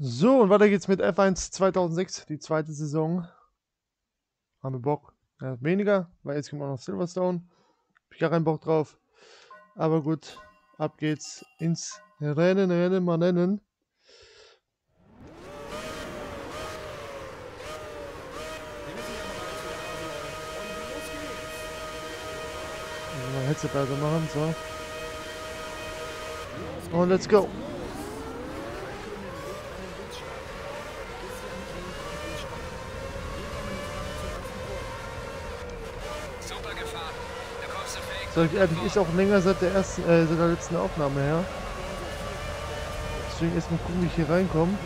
So, und weiter geht's mit F1 2006, die zweite Saison. Haben wir Bock? Ja, weniger, weil jetzt kommt auch noch Silverstone. Hab ich gar keinen Bock drauf. Aber gut, ab geht's ins Rennen, Rennen, mal nennen. Mal Headset weiter machen, so. Und let's go. Super gefahren. Der kurze Fake. Sag ich ehrlich, ist auch länger seit der ersten, äh, seit der letzten Aufnahme her. Deswegen erstmal gucken, wie ich hier reinkomme.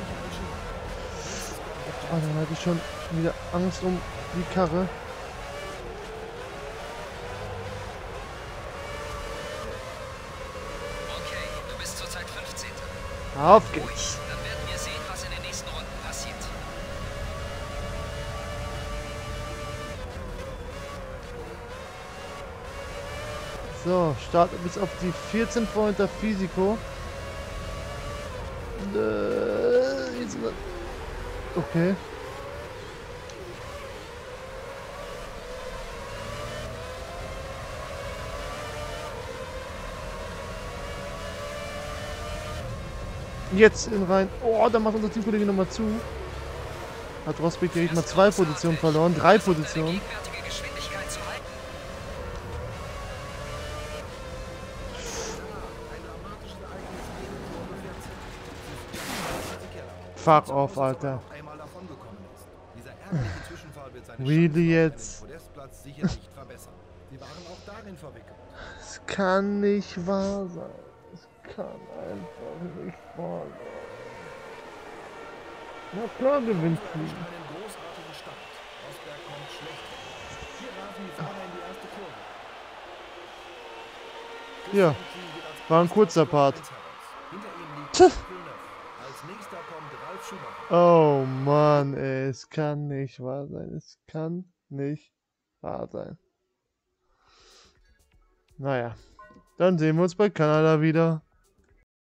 Ah, dann hatte ich schon wieder Angst um die Karre. Okay, du bist zurzeit 15. Auf geht's. So, starten bis auf die 14 vor hinter mal- Okay. Jetzt in rein. Oh, da macht unser Teamkollege nochmal zu. Hat Rosbeck direkt mal zwei Positionen verloren. Drei Positionen. Sie waren auch darin verwickelt. Es kann nicht wahr sein. Es kann einfach nicht wahr sein. Na klar gewinnt sie. Ja, war ein kurzer Part. Platz Oh Mann, ey, es kann nicht wahr sein. Es kann nicht wahr sein. Naja, dann sehen wir uns bei Kanada wieder.